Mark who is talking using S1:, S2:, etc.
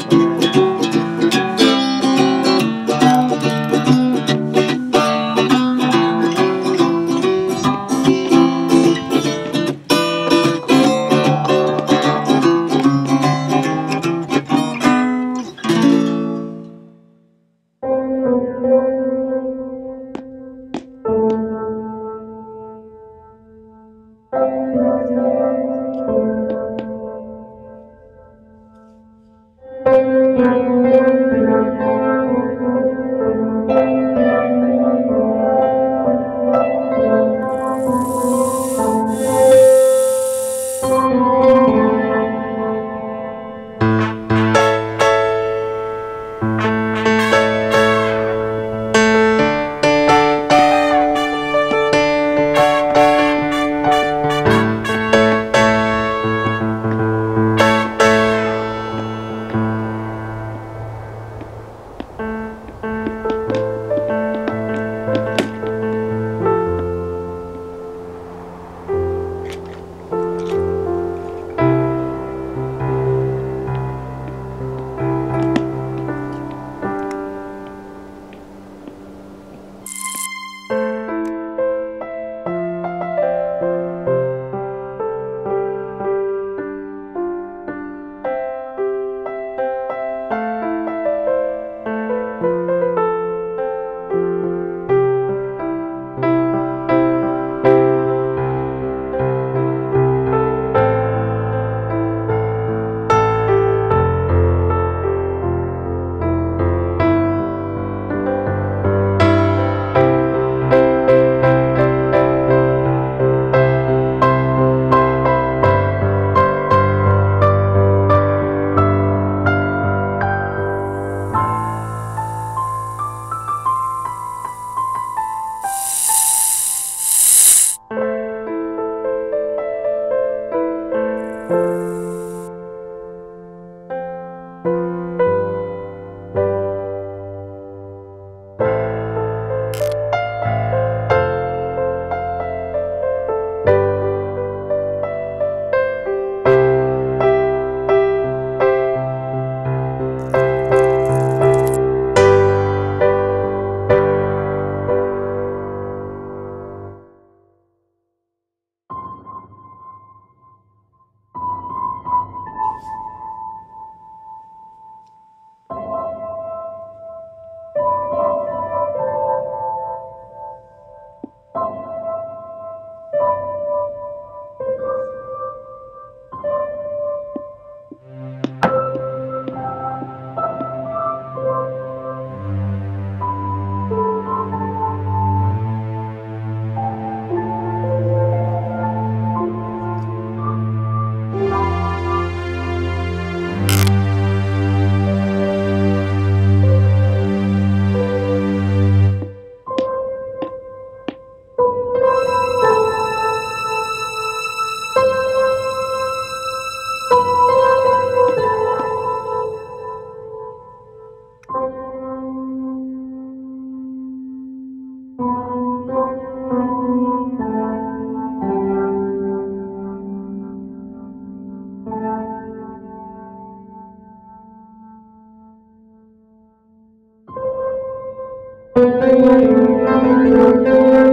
S1: Thank you. Lord.
S2: Thank you.